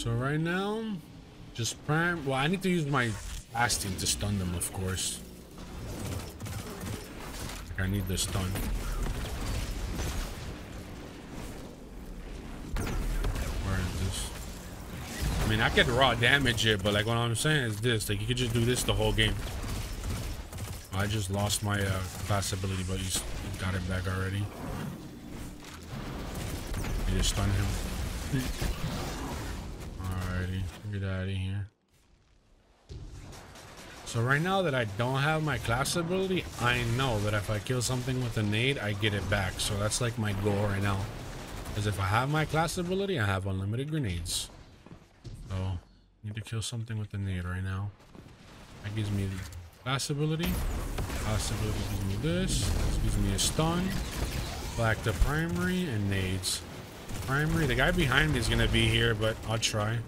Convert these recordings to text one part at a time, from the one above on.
So right now, just prime. Well, I need to use my Bastion to stun them, of course. Like I need the stun. Where is this? I mean, I could raw damage it, but like what I'm saying is this: like you could just do this the whole game. I just lost my uh, class ability, but he's got it back already. You just stun him. Alrighty, get out of here. So right now that I don't have my class ability, I know that if I kill something with a nade, I get it back. So that's like my goal right now. Because if I have my class ability, I have unlimited grenades. So, need to kill something with a nade right now. That gives me the class ability. Class ability gives me this. This gives me a stun. Back to primary and nades. Primary, the guy behind me is going to be here, but I'll try.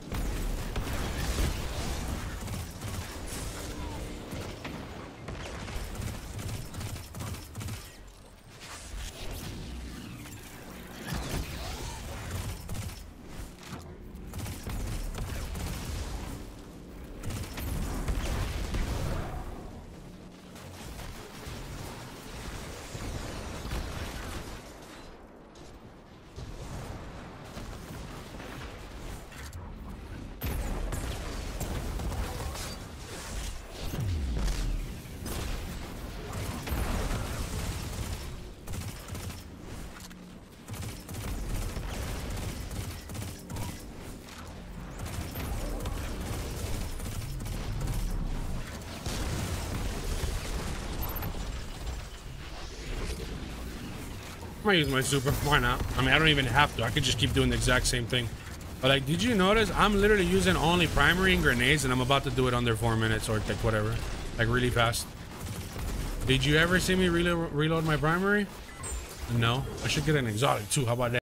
I might use my super. Why not? I mean, I don't even have to. I could just keep doing the exact same thing. But like, did you notice? I'm literally using only primary and grenades, and I'm about to do it under four minutes or like whatever, like really fast. Did you ever see me reload, reload my primary? No. I should get an exotic too. How about that?